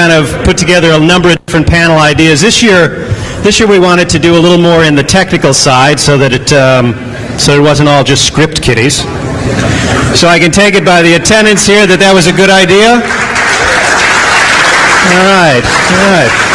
kind of put together a number of different panel ideas. This year, this year we wanted to do a little more in the technical side so that it, um, so it wasn't all just script kiddies. So I can take it by the attendance here that that was a good idea. All right, all right.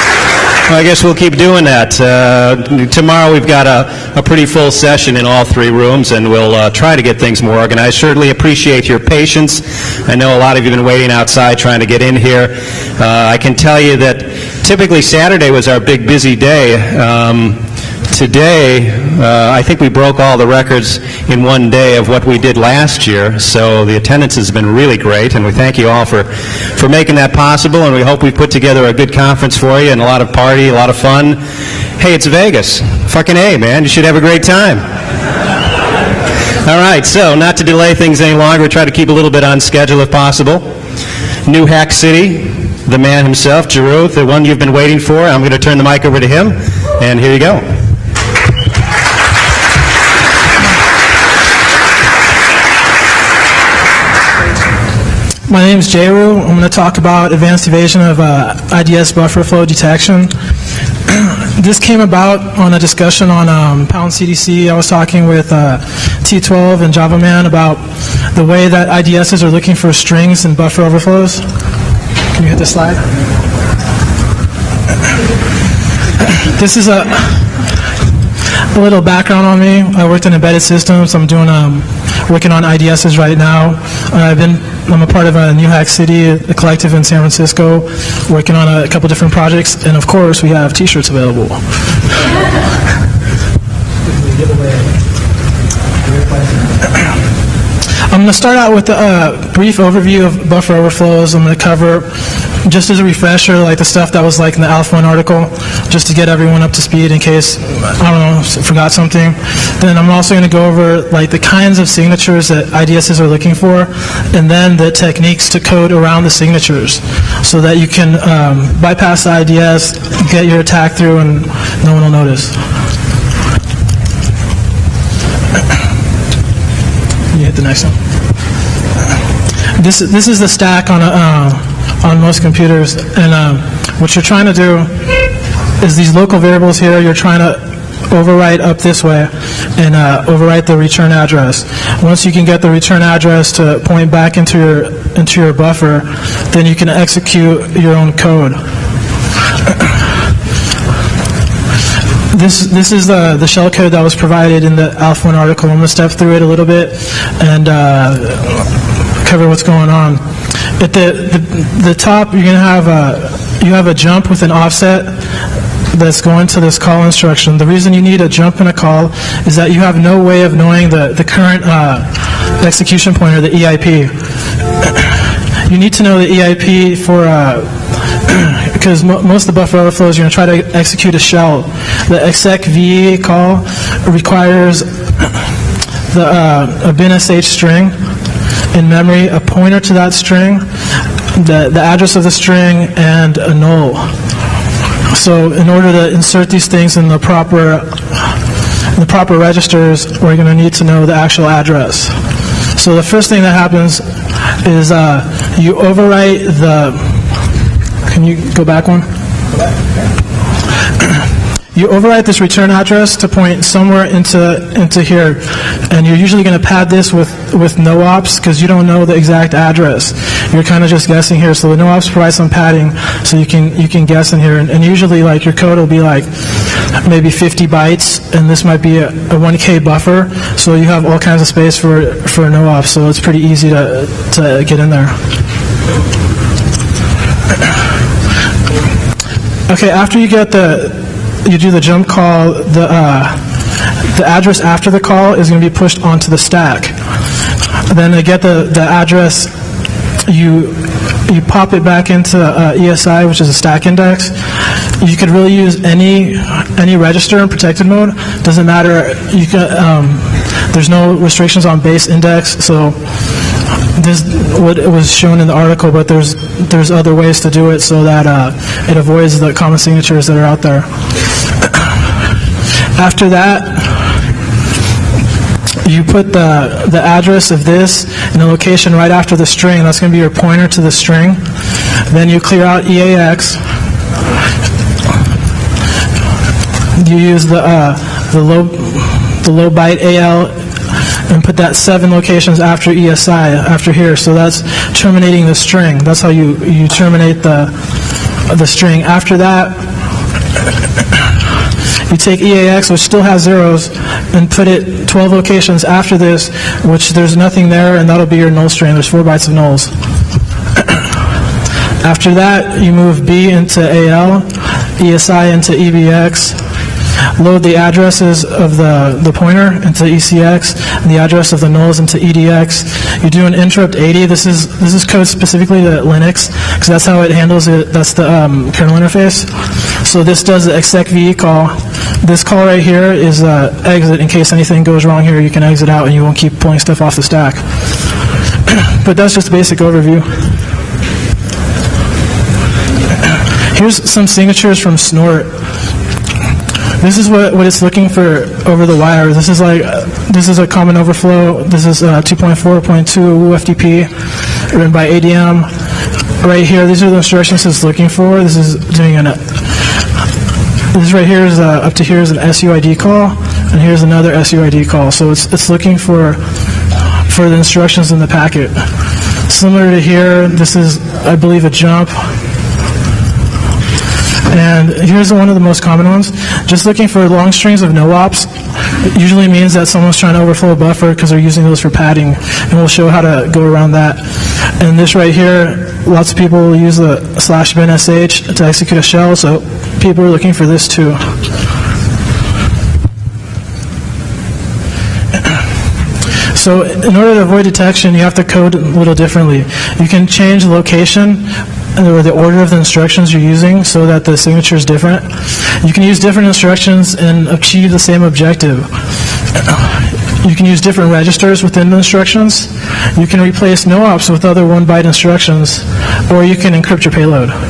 Well, I guess we'll keep doing that. Uh, tomorrow we've got a, a pretty full session in all three rooms, and we'll uh, try to get things more organized. Certainly appreciate your patience. I know a lot of you have been waiting outside trying to get in here. Uh, I can tell you that typically Saturday was our big busy day. Um, today, uh, I think we broke all the records in one day of what we did last year, so the attendance has been really great, and we thank you all for, for making that possible, and we hope we've put together a good conference for you and a lot of party, a lot of fun. Hey, it's Vegas. Fucking A, man. You should have a great time. All right, so not to delay things any longer, try to keep a little bit on schedule if possible. New Hack City, the man himself, Jeru, the one you've been waiting for. I'm going to turn the mic over to him, and here you go. My name is Jeru. I'm going to talk about advanced evasion of uh, IDS buffer flow detection. this came about on a discussion on um, Pound CDC. I was talking with uh, T12 and Java Man about the way that IDSs are looking for strings and buffer overflows. Can you hit the slide? This is a, a little background on me. I worked in embedded systems. I'm doing um, working on IDSs right now. Uh, I've been I'm a part of a New Hack City, a collective in San Francisco, working on a couple different projects, and of course we have T-shirts available. I'm going to start out with a brief overview of buffer overflows. I'm going to cover, just as a refresher, like the stuff that was like in the Alpha 1 article, just to get everyone up to speed in case, I don't know, forgot something. Then I'm also going to go over like the kinds of signatures that IDSs are looking for, and then the techniques to code around the signatures so that you can um, bypass the IDS, get your attack through, and no one will notice. You hit the next one. This this is the stack on a, uh, on most computers, and um, what you're trying to do is these local variables here. You're trying to overwrite up this way and uh, overwrite the return address. Once you can get the return address to point back into your into your buffer, then you can execute your own code. This, this is the, the shell code that was provided in the Alpha 1 article. I'm going to step through it a little bit and uh, cover what's going on. At the, the, the top, you're going to have a, you have a jump with an offset that's going to this call instruction. The reason you need a jump and a call is that you have no way of knowing the, the current uh, execution pointer, the EIP. You need to know the EIP for uh, because mo most of the buffer overflows, you're going to try to execute a shell. The exec-v call requires the uh, a bin sh string in memory, a pointer to that string, the, the address of the string, and a null. So in order to insert these things in the proper the proper registers, we're going to need to know the actual address. So the first thing that happens is uh, you overwrite the can you go back one? You overwrite this return address to point somewhere into into here, and you're usually going to pad this with with no ops because you don't know the exact address. You're kind of just guessing here. So the no ops provides some padding, so you can you can guess in here. And, and usually, like your code will be like maybe 50 bytes, and this might be a, a 1K buffer. So you have all kinds of space for for no ops. So it's pretty easy to to get in there. Okay, after you get the, you do the jump call, the, uh, the address after the call is going to be pushed onto the stack. Then to get the, the address, you, you pop it back into uh, ESI, which is a stack index. You could really use any, any register in protected mode. Doesn't matter, you can, um, there's no restrictions on base index, so this what was shown in the article, but there's there's other ways to do it so that uh, it avoids the common signatures that are out there. After that, you put the the address of this and the location right after the string. That's going to be your pointer to the string. Then you clear out EAX. You use the uh, the low the low byte AL and put that seven locations after ESI after here. So that's terminating the string. That's how you you terminate the the string. After that, you take EAX, which still has zeros, and put it 12 locations after this, which there's nothing there, and that'll be your null string. There's four bytes of nulls. After that, you move B into AL, ESI into EBX, load the addresses of the, the pointer into ECX, and the address of the nulls into EDX. You do an interrupt 80. This is this is code specifically to Linux, because that's how it handles it. That's the um, kernel interface. So this does the execve call. This call right here is uh, exit. In case anything goes wrong here, you can exit out, and you won't keep pulling stuff off the stack. but that's just a basic overview. Here's some signatures from Snort. This is what, what it's looking for over the wire. This is like, uh, this is a common overflow. This is uh, 2.4.2 FTP written by ADM. Right here, these are the instructions it's looking for. This is doing an, this right here is uh, up to here is an SUID call, and here's another SUID call. So it's, it's looking for, for the instructions in the packet. Similar to here, this is, I believe, a jump. And here's one of the most common ones. Just looking for long strings of no ops usually means that someone's trying to overflow a buffer because they're using those for padding. And we'll show how to go around that. And this right here, lots of people use the slash bin sh to execute a shell, so people are looking for this too. So in order to avoid detection, you have to code a little differently. You can change the location or the order of the instructions you're using so that the signature is different. You can use different instructions and achieve the same objective. You can use different registers within the instructions. You can replace no ops with other one byte instructions, or you can encrypt your payload.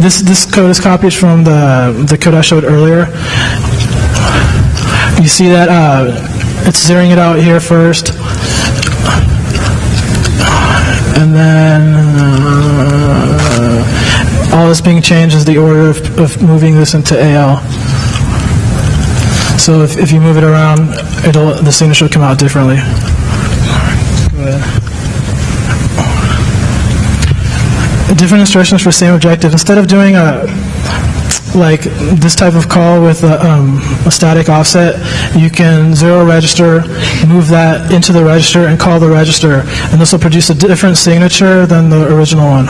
This, this code is copied from the, the code I showed earlier. You see that uh, it's zeroing it out here first. And then uh, all that's being changed is the order of, of moving this into AL. So if, if you move it around, it'll the signature will come out differently. Different instructions for same objective. Instead of doing a like this type of call with a, um, a, static offset, you can zero register, move that into the register, and call the register, and this will produce a different signature than the original one.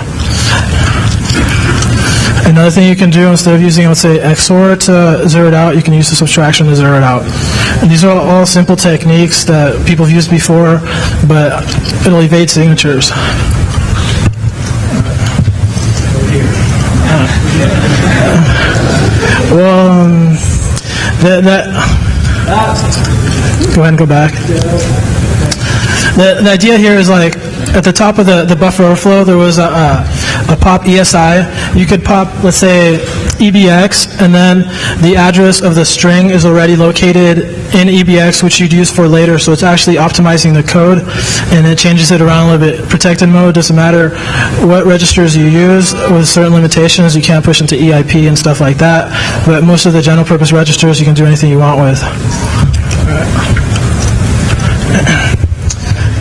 Another thing you can do instead of using, let's say, XOR to zero it out, you can use the subtraction to zero it out. And these are all simple techniques that people have used before, but it'll evade signatures. Well, um, that, that, go ahead and go back. The, the idea here is like at the top of the, the buffer overflow, there was a, a, a pop ESI. You could pop, let's say, EBX, and then the address of the string is already located in EBX, which you'd use for later. So it's actually optimizing the code, and it changes it around a little bit. Protected mode doesn't matter what registers you use with certain limitations. You can't push into EIP and stuff like that. But most of the general purpose registers, you can do anything you want with.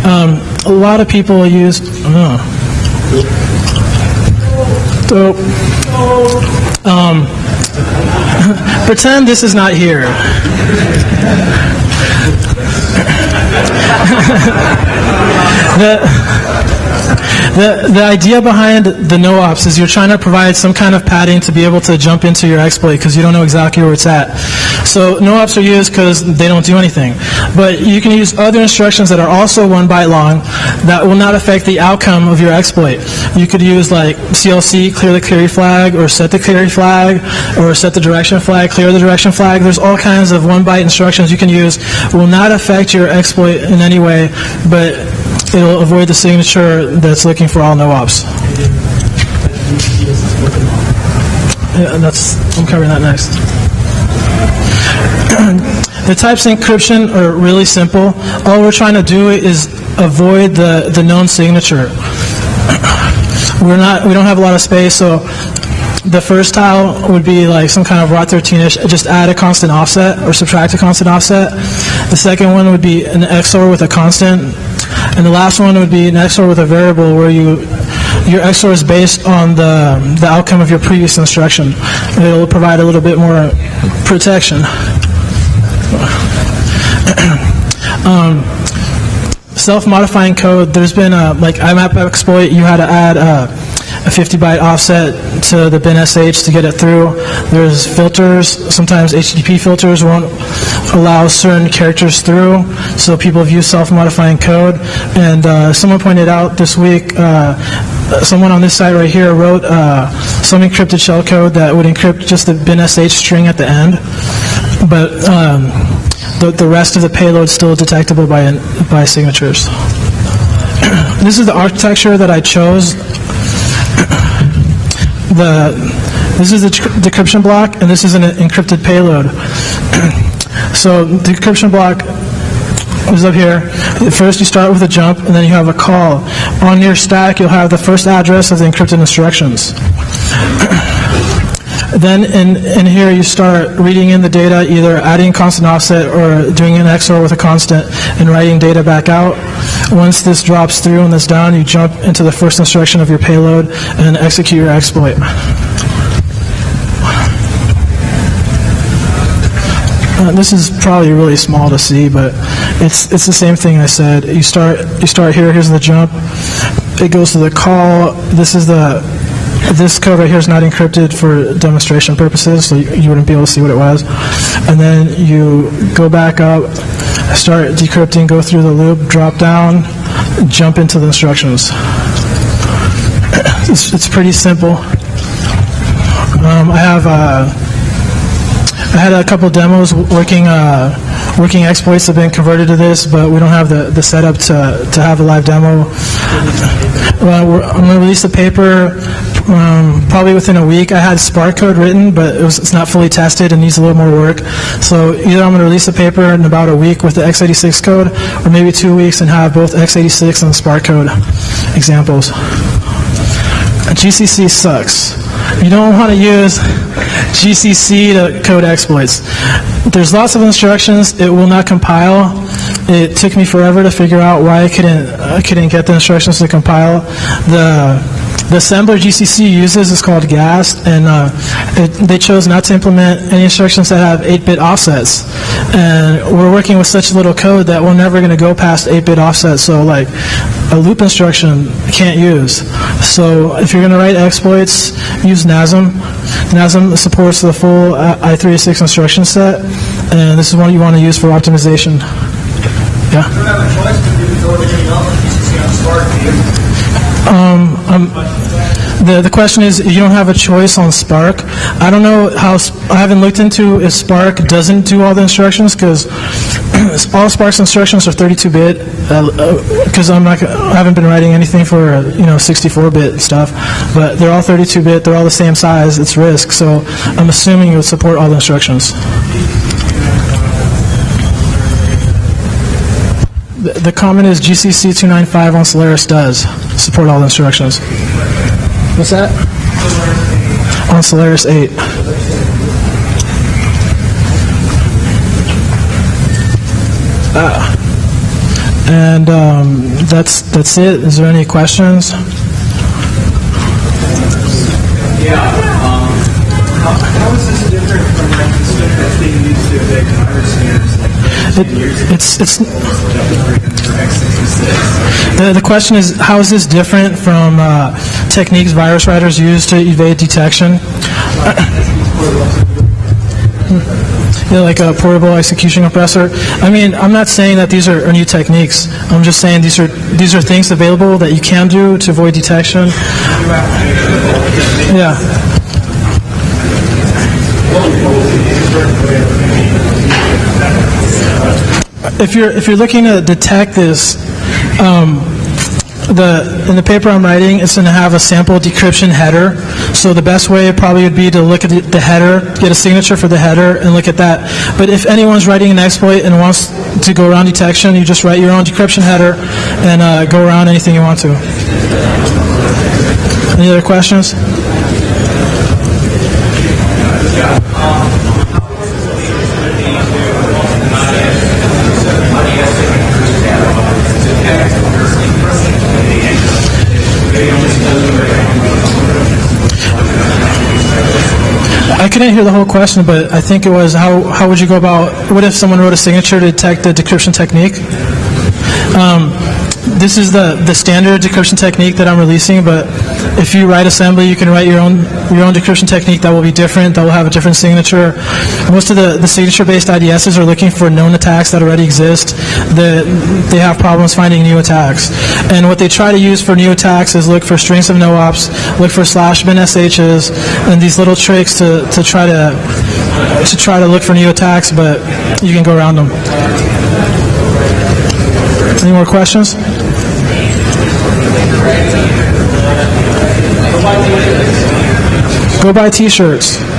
Um, a lot of people use. Uh, so, um, pretend this is not here. The, The, the idea behind the no-ops is you're trying to provide some kind of padding to be able to jump into your exploit because you don't know exactly where it's at. So no-ops are used because they don't do anything. But you can use other instructions that are also one byte long that will not affect the outcome of your exploit. You could use like CLC, clear the cleary flag, or set the cleary flag, or set the direction flag, clear the direction flag. There's all kinds of one byte instructions you can use. Will not affect your exploit in any way, but it'll avoid the signature that's looking for all no-ops. Yeah, that's, I'm covering that next. the types encryption are really simple. All we're trying to do is avoid the, the known signature. We're not, we don't have a lot of space, so the first tile would be like some kind of ROT13ish, just add a constant offset or subtract a constant offset. The second one would be an XOR with a constant. And the last one would be an XOR with a variable where you your XOR is based on the, the outcome of your previous instruction. It'll provide a little bit more protection. um, self-modifying code, there's been a, like IMAP exploit, you had to add a, a 50 byte offset to the bin SH to get it through. There's filters, sometimes HTTP filters won't allow certain characters through, so people used self-modifying code. And uh, someone pointed out this week, uh, someone on this site right here wrote uh, some encrypted shellcode that would encrypt just the bin SH string at the end. But um, the, the rest of the payload is still detectable by, by signatures. this is the architecture that I chose. The, this is the decryption block, and this is an encrypted payload. so the decryption block is up here. First you start with a jump, and then you have a call. On your stack, you'll have the first address of the encrypted instructions. Then in, in here you start reading in the data, either adding constant offset or doing an XOR with a constant and writing data back out. Once this drops through and this down, you jump into the first instruction of your payload and execute your exploit. Uh, this is probably really small to see, but it's it's the same thing I said. You start you start here. Here's the jump. It goes to the call. This is the this code right here is not encrypted for demonstration purposes, so you, wouldn't be able to see what it was. And then you go back up, start decrypting, go through the loop, drop down, jump into the instructions. It's, it's pretty simple. Um, I have uh, I had a couple demos working uh, working exploits have been converted to this, but we don't have the, the setup to, to have a live demo. Well, I'm going to release the paper um, probably within a week. I had Spark code written, but it was, it's not fully tested and needs a little more work. So either I'm going to release a paper in about a week with the x86 code, or maybe two weeks and have both x86 and Spark code examples. GCC sucks. You don't want to use GCC to code exploits. There's lots of instructions. It will not compile. It took me forever to figure out why I couldn't I couldn't get the instructions to compile. The the assembler GCC uses is called GAST, and uh, it, they chose not to implement any instructions that have 8-bit offsets. And we're working with such little code that we're never going to go past 8-bit offsets. So, like, a loop instruction can't use. So, if you're going to write exploits, use NASM. NASM supports the full uh, i386 instruction set, and this is one you want to use for optimization. Yeah. Um, um, the, the question is, you don't have a choice on Spark. I don't know how, I haven't looked into if Spark doesn't do all the instructions, because all Spark's instructions are 32-bit, because uh, uh I'm not, I haven't been writing anything for, you know, 64-bit stuff, but they're all 32-bit, they're all the same size, it's RISC, so I'm assuming it would support all the instructions. The, comment is GCC 295 on Solaris does support all instructions. What's that? On Solaris 8. Ah. And um, that's that's it. Is there any questions? Yeah. Um, how, how is this different from like the stuff that's being used to virus scanners? It, it's it's The, the question is, how is this different from uh, techniques virus writers use to evade detection? Like a portable execution compressor. I mean, I'm not saying that these are, are new techniques. I'm just saying these are these are things available that you can do to avoid detection. Yeah. If you're if you're looking to detect this, um, the in the paper I'm writing, it's going to have a sample decryption header. So the best way probably would be to look at the, the header, get a signature for the header, and look at that. But if anyone's writing an exploit and wants to go around detection, you just write your own decryption header and uh, go around anything you want to. Any other questions? Couldn't hear the whole question, but I think it was how, how would you go about, what if someone wrote a signature to detect the decryption technique? Um, this is the, the standard decryption technique that I'm releasing, but if you write assembly, you can write your own your own decryption technique that will be different, that will have a different signature. Most of the, the signature-based IDSs are looking for known attacks that already exist. The, they have problems finding new attacks. And what they try to use for new attacks is look for strings of no-ops, look for slash bin SHs, and these little tricks to, to try to to try to look for new attacks, but you can go around them. Any more questions? Go buy t-shirts.